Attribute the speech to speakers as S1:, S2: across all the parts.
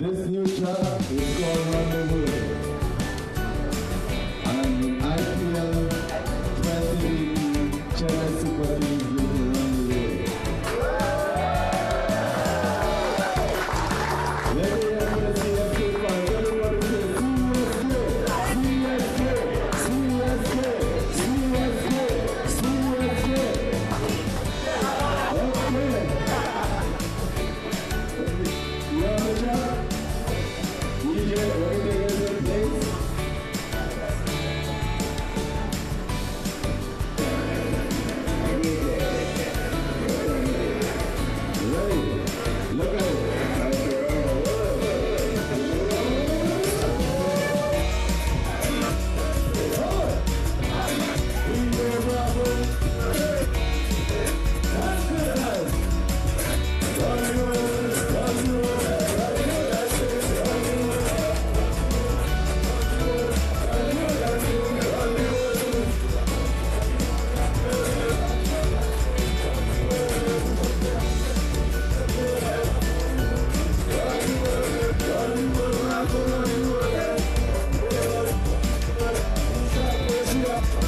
S1: This new track is going around the world. Yeah.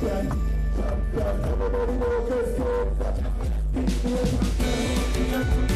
S1: Thank you.